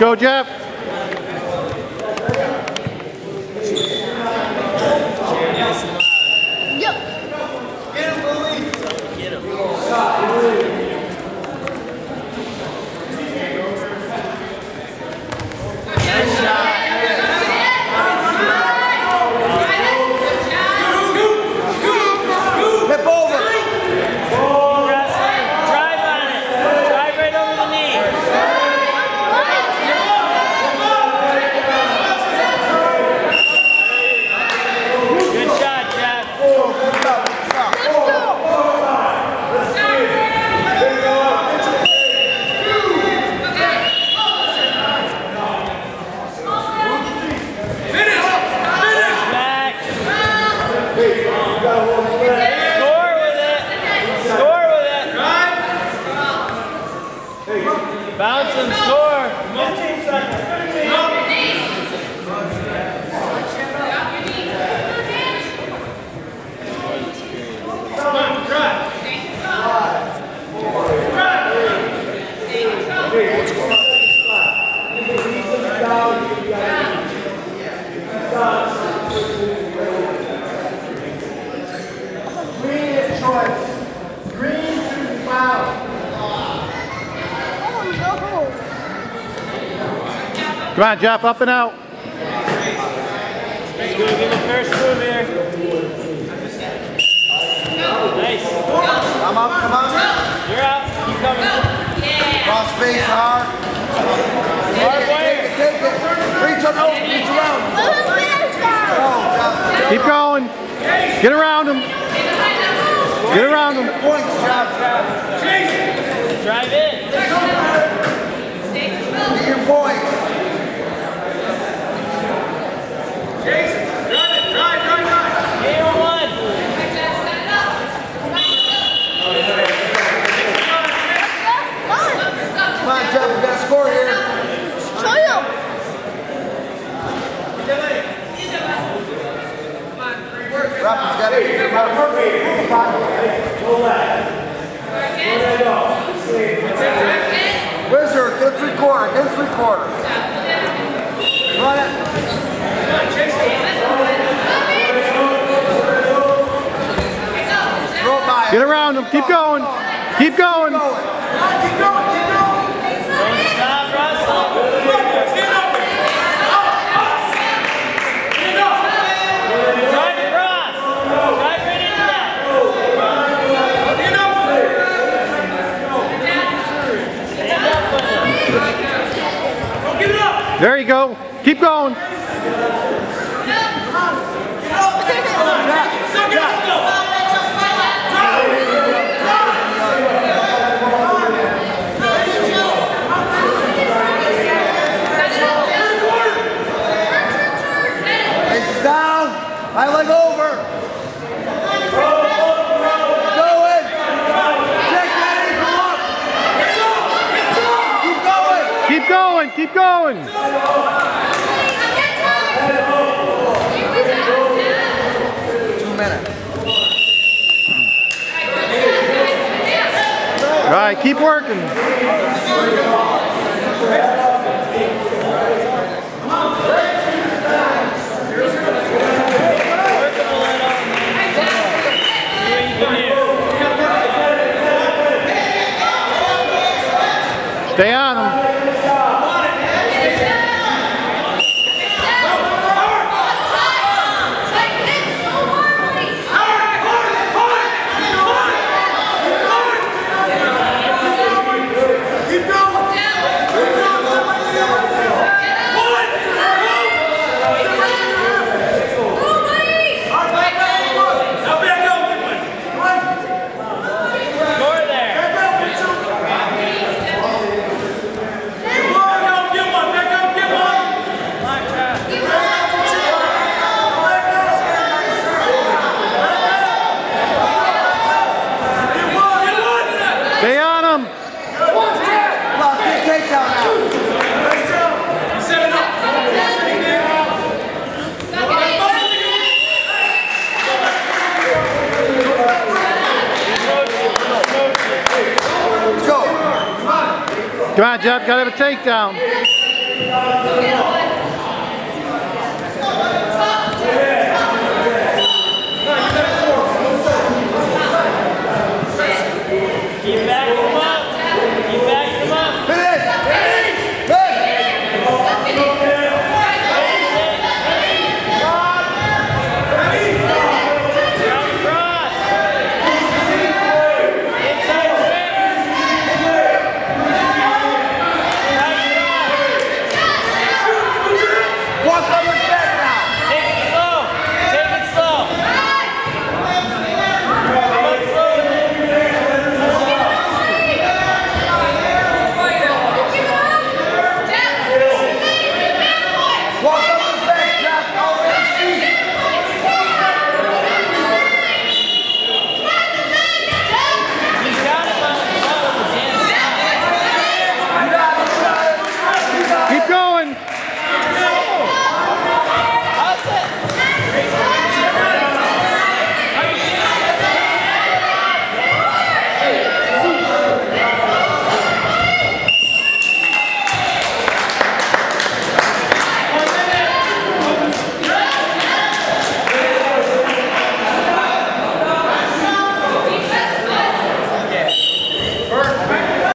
go, Jeff. Hip over. Wrestling. Drive on it. Drive right over the knee. Good shot, Jeff. Back. Score with it. Score with it. Bounce and score. Come on, Jeff, up and out. Let's go get the first move here. Nice. Come up, come up. You're out. Keep coming. Cross face hard. Hard Take way. take it. Reach on over, reach around. Keep going. Get around him. Get around him. Points, Jeff. Drive in. Get your points. Game one. Come on, Jeff, we got a score here. Rappers got it. Wizard, get three quarter, get three quarter. Run it. Throw it by. Get around him. Keep going. Keep going. Keep going. There you go. Keep going. Keep going. All right, keep working. Work him a little. See what you can do. Stay on him. Score there. Come on, Trav. Stay on him. Come on, big takedown now. Let's go. Come on, Jeff. Gotta have a takedown.